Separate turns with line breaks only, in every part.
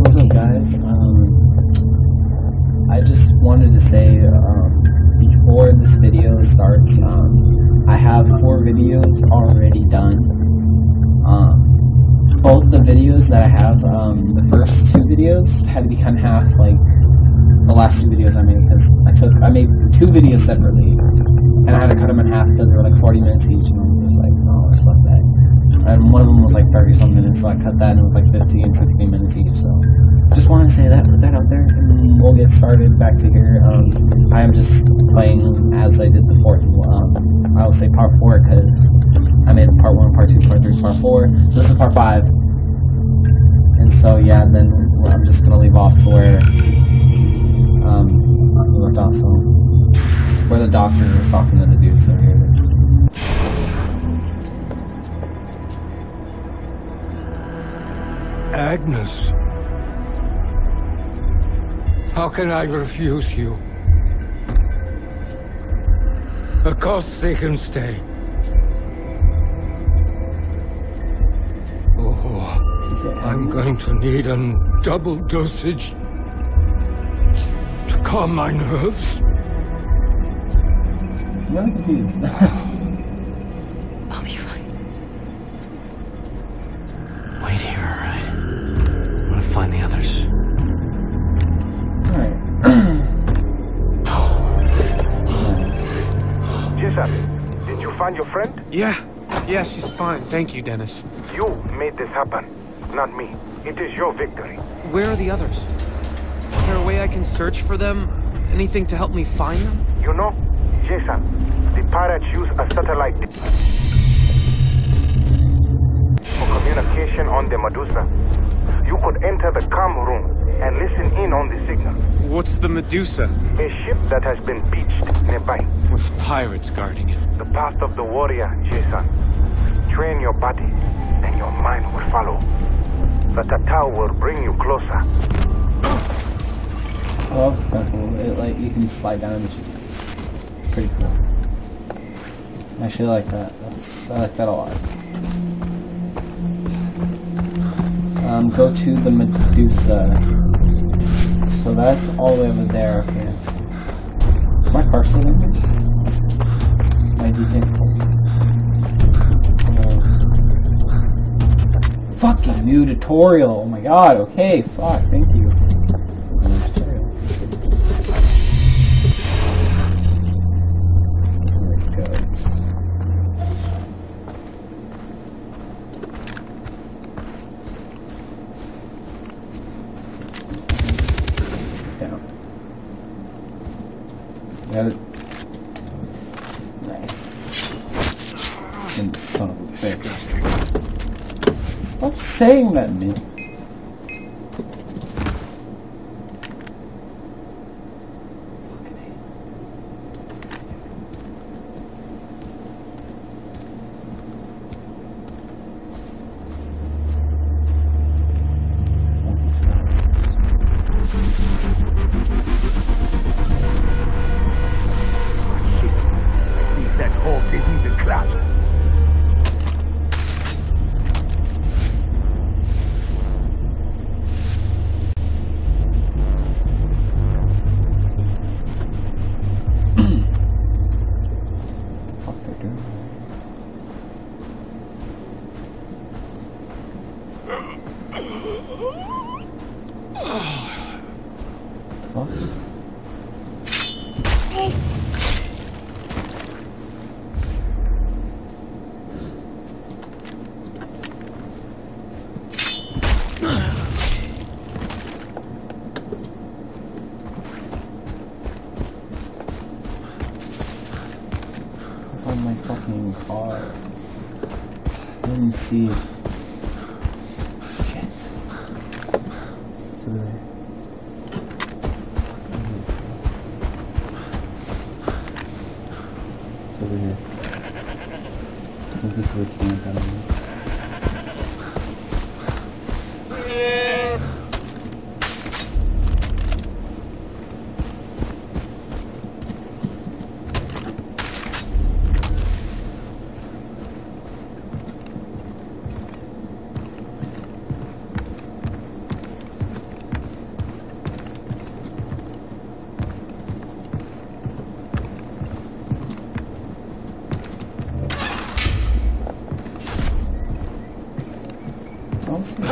what's up, guys? Um, I just wanted to say um, before this video starts, um, I have four videos already done. Um, both the videos that I have, um, the first two videos had to be cut in half, like the last two videos I made, because I took I made two videos separately, and I had to cut them in half because they were like 40 minutes each, and I was just like, oh, fuck that. And one of them was like 30 some minutes, so I cut that, and it was like 15, 16 minutes each. So, just want to say that, put that out there, and we'll get started back to here. Um, I am just playing as I did the fourth. Um, I'll say part four because I made part one, part two, part three, part four. This is part five. And so, yeah, then I'm just going to leave off to where um, we left off. So, it's where the doctor was talking to the dude.
Agnes. How can I refuse you? Of course they can stay. Oh, I'm going to need a double dosage to calm my nerves.
I'm really confused.
I'll be fine. Find the others.
Alright. nice.
Jason, did you find your friend?
Yeah, yeah, she's fine. Thank you, Dennis.
You made this happen, not me. It is your victory.
Where are the others? Is there a way I can search for them? Anything to help me find them?
You know, Jason, the pirates use a satellite for communication on the Medusa. You could enter the com room and listen in on the signal.
What's the Medusa?
A ship that has been beached nearby.
With pirates guarding it.
The path of the warrior, Jason. Train your body, and your mind will follow. The Tatau will bring you closer.
Oh, that's kind of cool. It, like, you can slide down and it's just, it's pretty cool. I actually like that. That's, I like that a lot. Um, go to the Medusa. So that's all the way over there. Okay, that's, is my car still in here? My vehicle. Who? Fucking new tutorial. Oh my god. Okay, fuck. Thank you. Saying that, man. Fucking car. Let me see. Shit. It's over here. This is a camp, I don't know.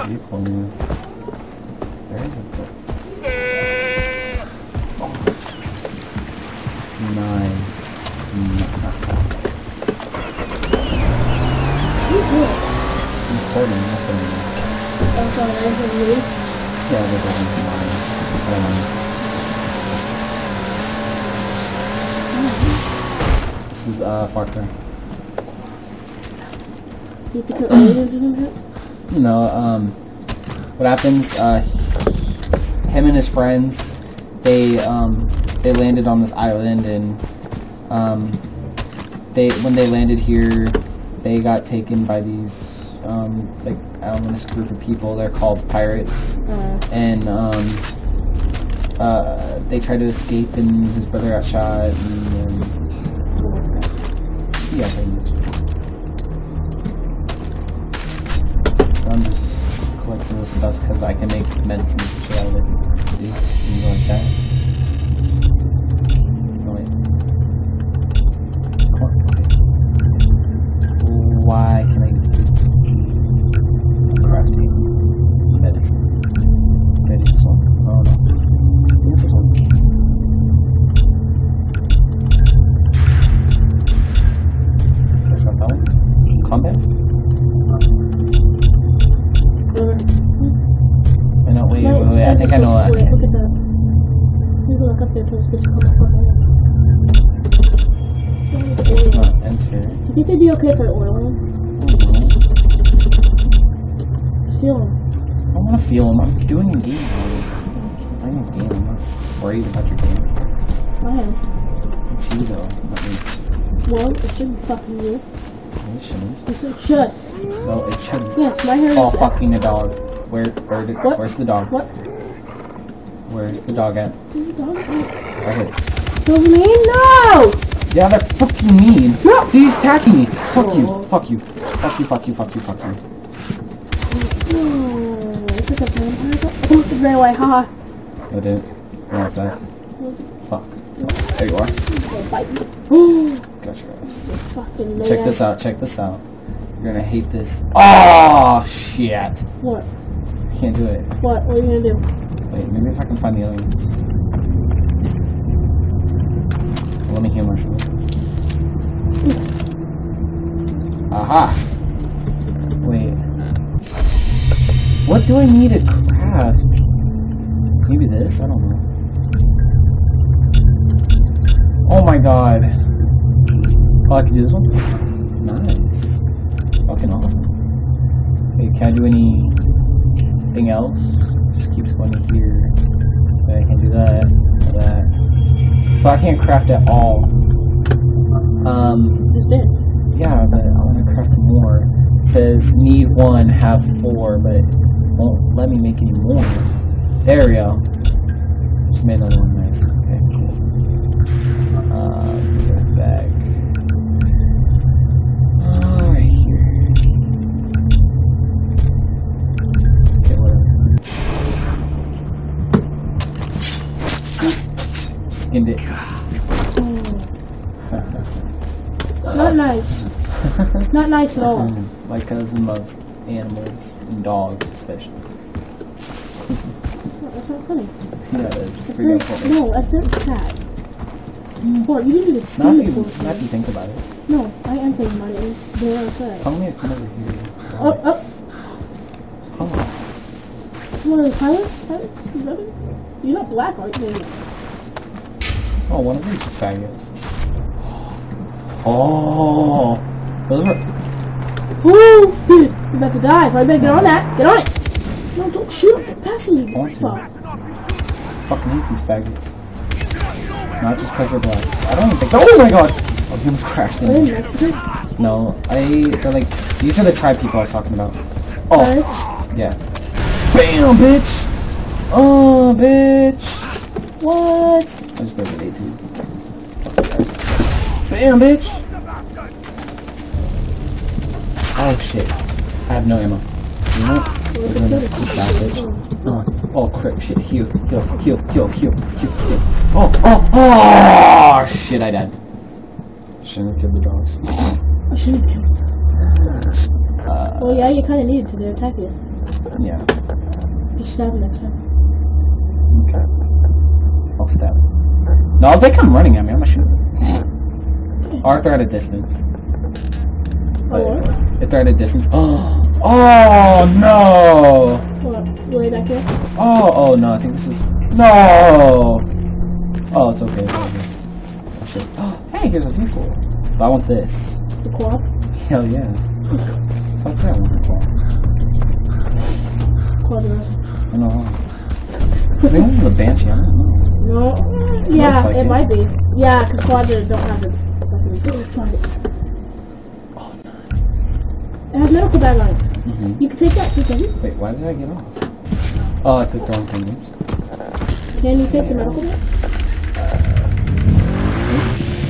Vehicle anymore. There is a boat. Oh. Nice. Nice.
You do it.
Recording, that's what I mean.
Oh, sorry, I heard you.
Yeah, this isn't mine. I don't know. This is uh Far Cry.
You have to cut aliens or some shit?
You know, um, what happens? Uh, him and his friends, they um, they landed on this island, and um, they when they landed here, they got taken by these um, like I don't know this group of people. They're called pirates,
Uh,
and um, uh, they tried to escape, and his brother got shot, and um, yeah, stuff because I can make medicines and shit out of it. See? Things like that. Though. Not me.
Well, it should be fucking you.
It shouldn't.
Yes, it should.
No, it shouldn't.
Yes, my hair
Oh,
is...
fucking a dog. Where, where did,
What?
where's the dog?
What?
Where's the dog at?
The dog? Oh,
Right here.
Those mean? No!
Yeah, they're fucking mean.
No.
See, he's attacking me. Fuck you.
Oh.
Fuck you. Fuck you, fuck you, fuck you, fuck you.
Oh, it's like a vampire. Oh, it ran away. Haha.
No, dude. You're outside. Fuck. There you are.
Gonna bite you.
Got your ass.
fucking
Check this out, check this out. You're gonna hate this. Oh, shit.
What?
I Can't do it.
What? What are you gonna do?
Wait, maybe if I can find the other ones. Let me heal myself. Aha! Wait. What do I need to craft? Maybe this? I don't know. Oh my god. Oh, I can do this one? Nice. Fucking awesome. Wait, can I do anything else? Just keeps going to here. Wait, I can do that. That. So I can't craft at all. Um,
Just did.
yeah, but I want to craft more. It says need one, have four, but it won't let me make any more. There we go. Just made another one. Nice. Skinned it. Oh.
Not nice. Not nice at all.
My cousin loves animals and dogs, especially.
That's not, that's not funny.
Yeah, it is. It's
That's
pretty important.
no, that's very sad. Or you didn't even
Not
skin
if,
it
you, not if you think about it.
No, I am thinking about it. It's very sad.
Tell me to come over here.
Oh, oh,
Come on.
it's one of the pilots? Pilots? You're not black, are you?
Oh, one of these are faggots. Oh, those are.
Oh, shit. You're about to die. Probably better get on that. Get on it. No, don't shoot. Get past me.
I want to.
Fuck.
Fucking hate these faggots. Not just because they're black. I don't even think. Oh my god! Oh, he almost crashed in. No, I. They're like. These are the tribe people I was talking about. Oh, yeah. Bam, bitch! Oh, bitch! What? I just threw a grenade too. Fuck you. Bam, bitch! Oh shit. I have no ammo. You know what? We're gonna just kiss bitch. Oh, oh crap, shit. Heal, heal, heal, heal, heal, heal, heal. Oh, oh, oh! Shit, I died. Shouldn't have killed the dogs.
I shouldn't have killed
Uh,
Well, yeah, you kind of needed to. They're attacking you.
Yeah.
Just stab next time.
I'll. No, if they come running at me, I'm gonna shoot. Or if they're at a distance.
Oh,
if,
what?
if they're at a distance. Oh, oh no!
What? Way back here?
Oh, oh no, I think this is. No! Oh, it's okay, it's okay. Oh, shit. Oh, hey, here's a vehicle. But I want this.
The quad?
Hell yeah. Fuck that, I want the car.
Quad's awesome.
I know. I think this is a Banshee, I don't know.
No. Yeah,
like
it,
it.
might be. Yeah, because quads are- don't have the fucking triangle.
Oh, nice.
It has medical bag on it.
Mm-hmm.
You can take that, take that.
Wait, why did I get off? Oh, I clicked the wrong thing.
Can you take the medical bag?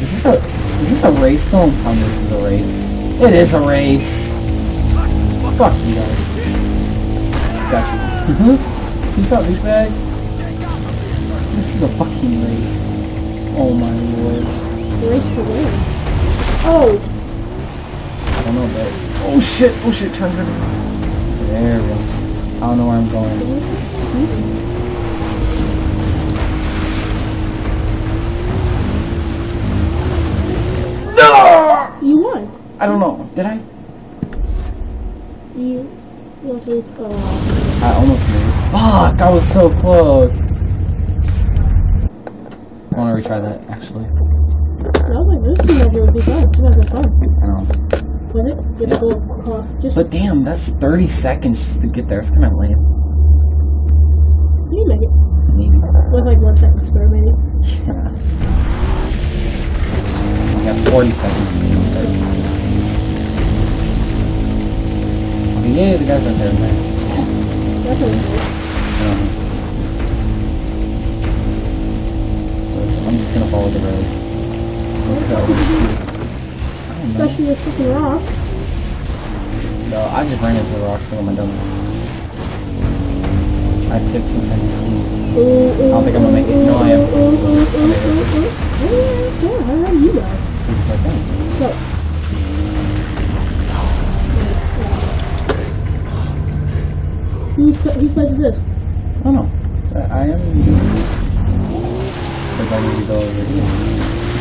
Is this a is this a race? Don't tell me this is a race. It is a race. Fuck you guys. Got you. Peace out, douchebags. This is a fucking race. Oh my lord.
Race to win. Oh,
I don't know, but oh shit, oh shit, turn it. There we go. I don't know where I'm going.
excuse me.
No!
You won.
I don't know. Did I?
You. You have to. Oh.
I almost made it. Fuck! I was so close. Retry that actually.
I was like, this is not going to be fun. It's not going to be fun.
I know.
Was it? Get the gold. Just.
But damn, that's 30 seconds just to get there. It's kind of lame.
you make it.
Maybe.
With like one second spare, maybe.
Yeah. I got 40 seconds. Okay, yay, the guys are there. Nice.
That's really cool.
Gonna follow the road. Okay. I don't know.
Especially with freaking rocks.
No, I just ran into the rocks with my donuts. I have 15 seconds.
Ooh,
I don't think I'm gonna make it. No, I am.
Yeah, how do you know?
This is like that.
Go. Whose, whose place this?
I don't know. I, I am I go over here.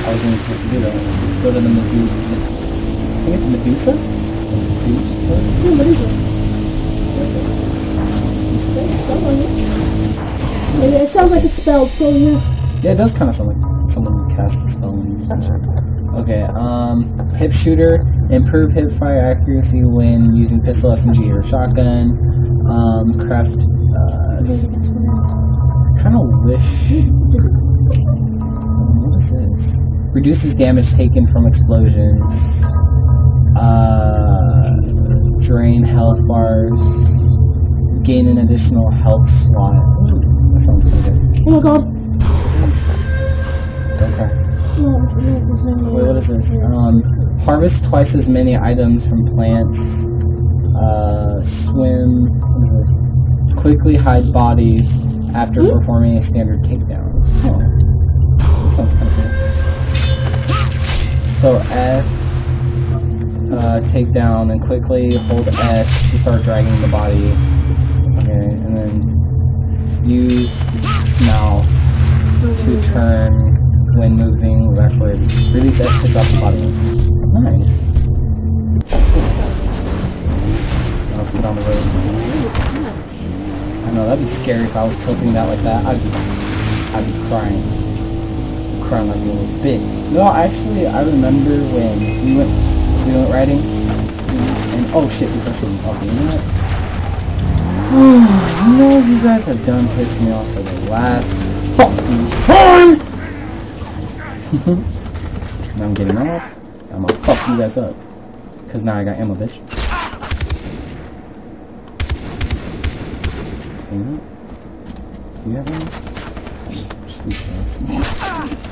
I wasn't supposed to do that. Let's just go to the Medusa. I think it's Medusa? Medusa?
Yeah, what is it? Sounds like it's spelled, so yeah.
Yeah, it does kind of sound like someone cast a spell used it. Okay, um, hip shooter, improve hip fire accuracy when using pistol, SMG, or shotgun. Um, craft, uh, kind of wish. What is this? Reduces damage taken from explosions. Uh, drain health bars. Gain an additional health slot. Ooh, that sounds pretty good.
Oh my god.
Okay. Wait, what is this? Um, harvest twice as many items from plants. Uh, swim. What is this? Quickly hide bodies after
Hmm?
performing a standard takedown. So F, uh, takedown, and quickly hold S to start dragging the body. Okay, and then use mouse to turn when moving backward. Release S picks off the body. Nice. Now let's get on the road. I know that'd be scary if I was tilting that like that. I'd be, I'd be crying, crying like a little bitch. No, actually, I remember when we went, we went riding, and oh shit, people shooting. Okay, you know what? you know you guys have done pissed me off for the last fucking time. I'm getting off. I'm gonna fuck you guys up. Cause now I got ammo, bitch. You know? You have any?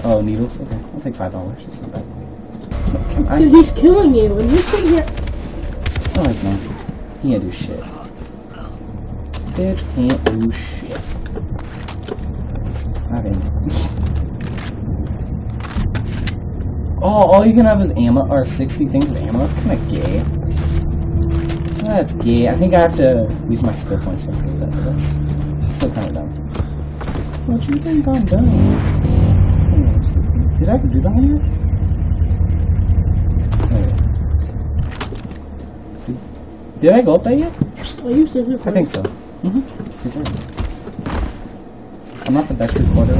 Oh, needles? Okay, I'll take five dollars. That's not bad.
Dude, he's killing you, and you're sitting here.
No, he's not. He can't do shit. Bitch can't do shit. I ammo. oh, all you can have is ammo, or 60 things of ammo? That's kind of gay. That's gay. I think I have to use my skill points to improve that, but that's still kind of dumb. What you think I'm done? Did I ever do that one yet? Did, did I go up that yet?
Oh, you said it
I think so. Mm-hmm. Your turn. I'm not the best recorder.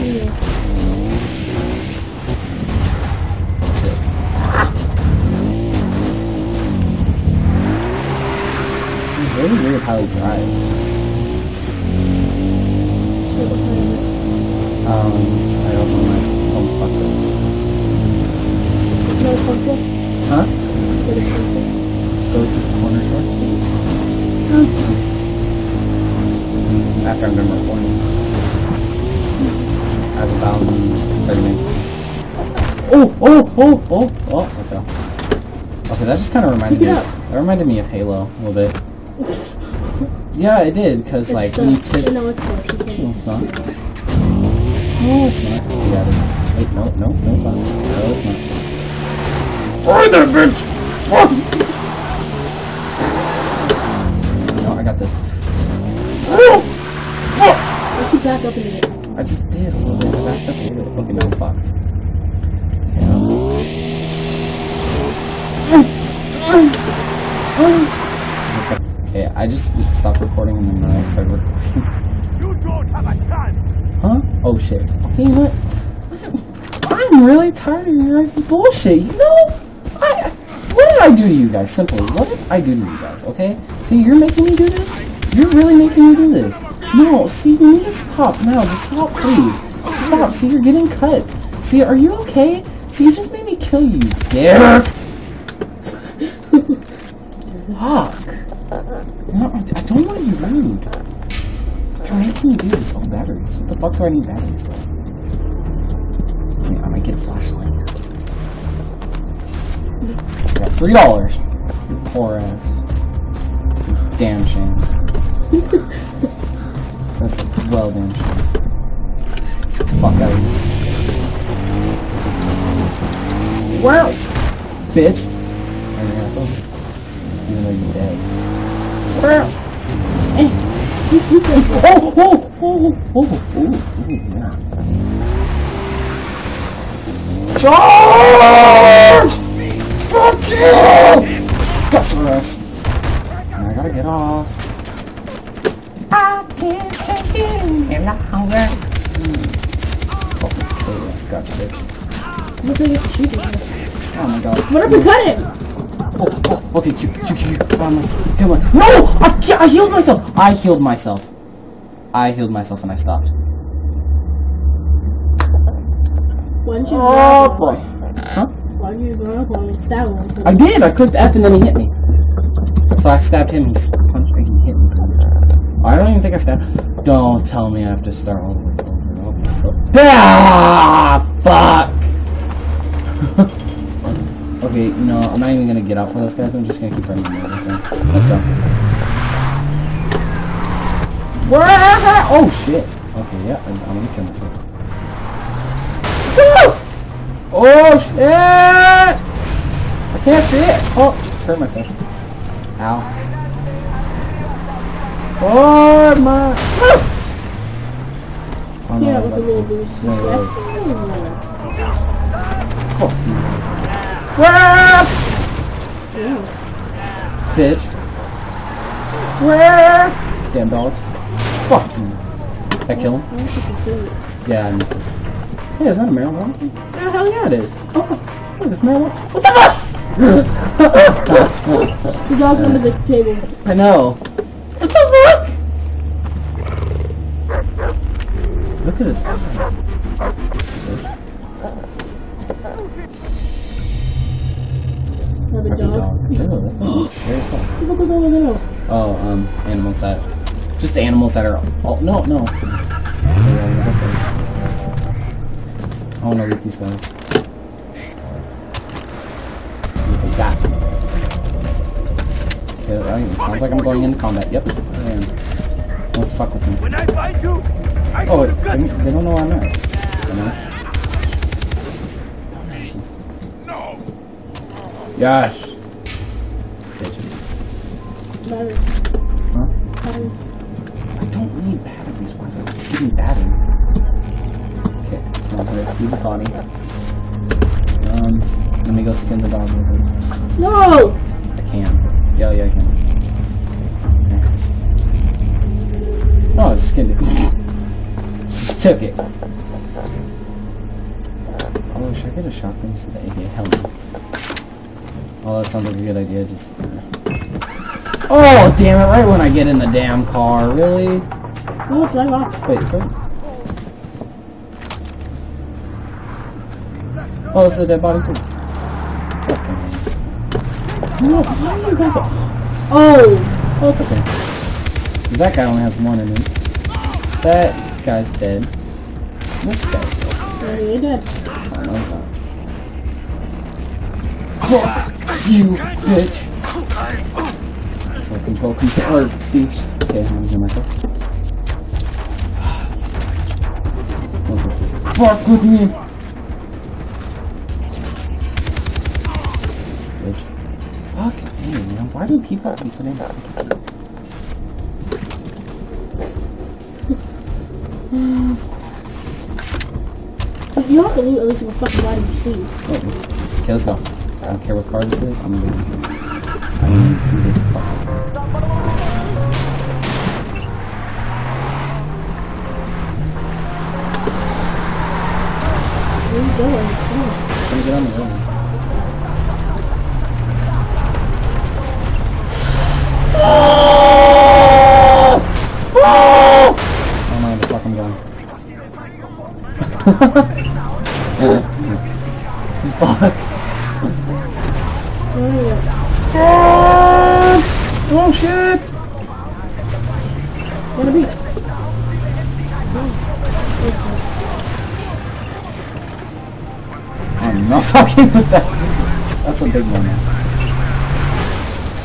Shit. This is really weird how he drives. I don't know. My phone's fucked
No console?
up. Huh?
Go to console.
Go to the corner store? After I'm done recording. I have about 30 minutes. Oh, oh, oh, oh, oh, let's go. Okay, that just kind of reminded me. Of, that reminded me of Halo a little bit. Yeah, it did, because like when you tip.
No, it's not.
No, it's not. No, it's not. Yeah, it is. Wait, no, no, no, it's not. No, it's not. Oh, that bitch! Fuck! No, I got this. Oh! Fuck!
You back up in minute.
I just did a little bit. I backed up a little bit. Okay, now I'm fucked. Okay, now. Okay, I just stopped recording and then I started recording.
You don't have a chance!
Huh? Oh shit. Okay, you know what? I'm really tired of your guys' bullshit. You know? I. What did I do to you guys? Simply, what did I do to you guys? Okay? See, you're making me do this. You're really making me do this. No, see, you need to stop now. Just stop, please. Stop. See, you're getting cut. See, are you okay? See, you just made me kill you, Derek. Fuck. They're making do batteries. What the fuck do I need batteries for? I might get a flashlight. Got three dollars. Poor ass. Damn shame. That's well damn shame. Let's get the fuck out of here. Wow! Bitch! An asshole. Even though you're dead. Wow! Eh.
You, you said
Oh, oh, oh, oh, oh, oh, yeah. Charge! Fuck you! Got your ass. Now I gotta get off. I can't take it any longer. Fucking kill your ass. Gotcha, bitch.
Look at you shooting.
Oh my god.
What if we cut him?
Oh, oh, okay, Q, Q, Q, Q. Heal my- No! I, I healed myself! I healed myself. I healed myself and I stopped.
Why you
Oh, boy. Huh?
Why didn't you run up on him stab him?
I did. I clicked F and then he hit me. So I stabbed him. He punched me. He hit me. I don't even think I stabbed. Don't tell me I have to start all the way over. That'll be so. Ah, fuck. okay, no, I'm not even gonna get out for those guys. I'm just gonna keep running over. So let's go. Wah! Oh shit. Okay, yeah, I'm, I'm gonna kill myself. Woo! Oh shit! I can't see it. Oh, just hurt myself. Ow. Oh my! Oh, no,
Yeah, with the little boost.
Fuck you. Wah! Bitch. Wah! Damn dogs. Fuck you. Did I kill him?
I don't think you killed it.
Yeah, I missed it. Hey, is that a marijuana? thing? Yeah, hell yeah it is. Oh, look, it's marijuana. What the fuck?
The dog's under the table.
I know. What the fuck? Look at his eyes. The fuck
was all those animals?
Oh, um, animals that, just animals that are, oh, no, no. Yeah, it's up there. I wanna loot these guys. Let's see what they got. Okay, right, it sounds like I'm going into combat. Yep, I am. Don't fuck with me.
When I find you, I
Oh, wait, they, they don't know where I'm at. Dumbass. Dumbasses.
No.
Yes.
Batteries.
Huh?
Batteries.
I don't need batteries. Why do I give me batteries? Okay, on, here. Leave the body. Um, let me go skin the dog real quick.
No!
I can. Yeah, yeah, I can. Okay. Oh, I just skinned it. Just took it. Oh, should I get a shotgun of the AK? Hell no. Oh, that sounds like a good idea. Just. Oh, damn it! Right when I get in the damn car, really?
No, drive off.
Wait, is that? Oh, it's a dead body too. Okay. No, why are you guys? Oh, oh, it's okay. that guy only has one in him. That guy's dead. This guy's dead.
Yeah, you're dead.
Oh, no, he's not. Fuck you, bitch. Control, control. Or see. Okay, I'm gonna heal myself. Want to fuck with me? Bitch. Fuck me, man. Why do people have to be so damn complicated? of course.
You have to loot every single fucking item you see.
Okay, let's go. I don't care what card this is, I'm gonna I need to
are you?
Fuck! Oh shit!
On the beach.
I'm not fucking with that. That's a big one.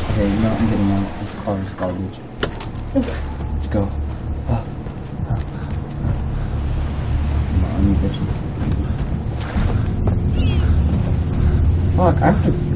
Okay, you know? I'm getting out. This car is garbage. Let's go. Come on, you bitches. Fuck, I have to